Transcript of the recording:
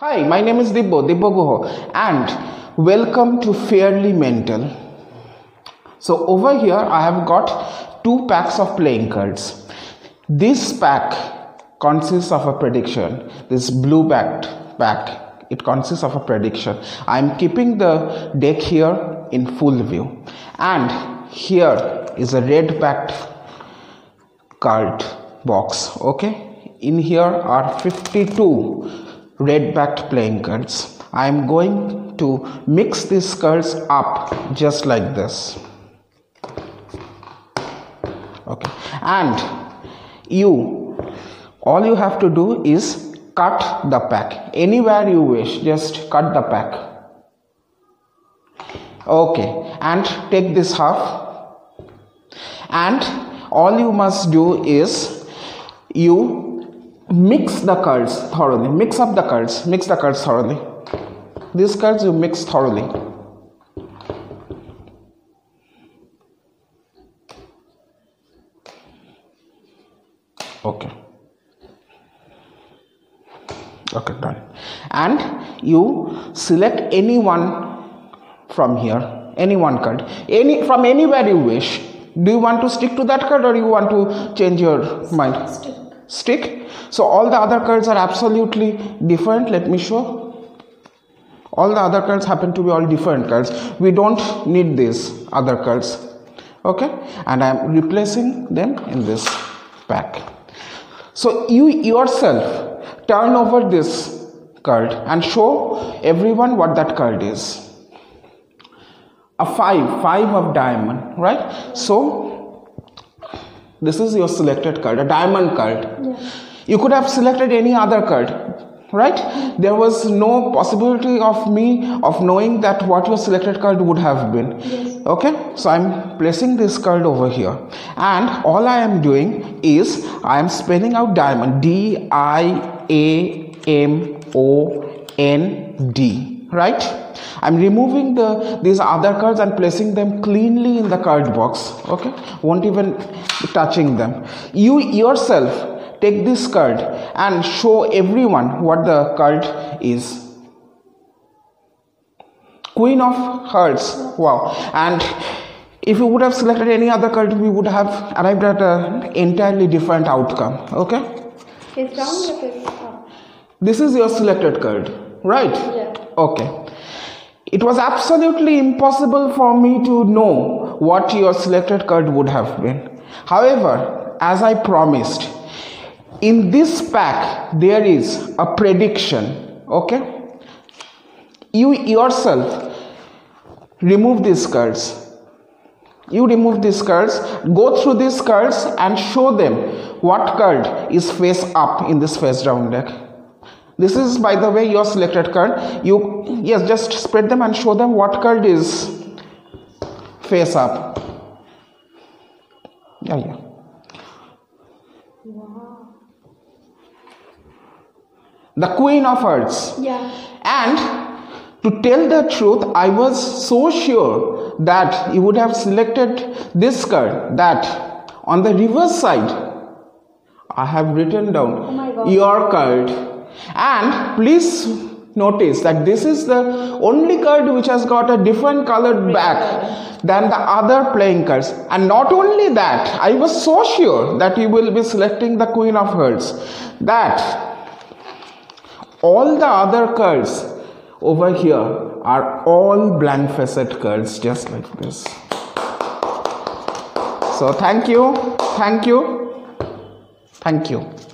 Hi, my name is Dibya, Dibya Guha, and welcome to Fairly Mental. So, over here, I have got two packs of playing cards. This pack consists of a prediction, this blue backed pack. It consists of a prediction. I am keeping the deck here in full view, and here is a red backed card box. Okay, in here are 52 red backed playing cards. I am going to mix these cards up just like this. Okay, and you all you have to do is cut the pack anywhere you wish, just cut the pack. Okay, and take this half, and all you must do is you mix the cards thoroughly. Mix up the cards mix the cards thoroughly. These cards you mix thoroughly. Okay. Okay done. And you select any one from here any one card any from anywhere you wish. Do you want to stick to that card or you want to change your mind Stick. so all the other cards are absolutely different. Let me show. All the other cards happen to be all different cards. We don't need these other cards. Okay? And i am replacing them in this pack. So you yourself turn over this card and show everyone what that card is. A 5 5 of diamond right? So this is your selected card a diamond card. Yeah. you could have selected any other card right? There was no possibility of me of knowing that what your selected card would have been. Yes. okay so i'm placing this card over here. And all i am doing is i am spelling out diamond d i a m o n d right? I'm removing the these other cards and placing them cleanly in the card box okay? Won't even touching them. You yourself take this card and show everyone what the card is. Queen of hearts. Wow. And if you would have selected any other card we would have arrived at an entirely different outcome okay? Face down face up? this is your selected card right? Yeah. Okay. It was absolutely impossible for me to know what your selected card would have been. However as i promised in this pack there is a prediction. Okay? You yourself remove these cards. You remove these cards go through these cards and show them what card is face up in this face down deck this is by the way your selected card you yes just spread them and show them what card is face up yeah yeah Wow. the queen of hearts Yeah. And to tell the truth, I was so sure that you would have selected this card that on the reverse side, I have written down Oh your card. And please notice that this is the only card which has got a different colored back than the other playing cards. And not only that, I was so sure that you will be selecting the Queen of Hearts that all the other cards over here are all blank facet cards just like this. So thank you. Thank you. Thank you